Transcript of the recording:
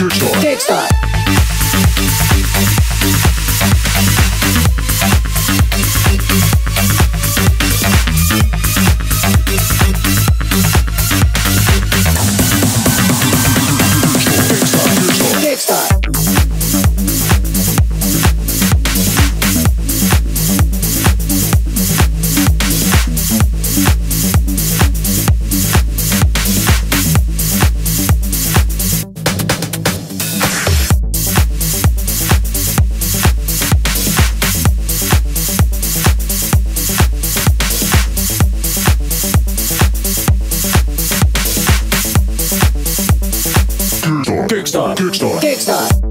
Future Store. Kickstart. Kickstart. Kickstart.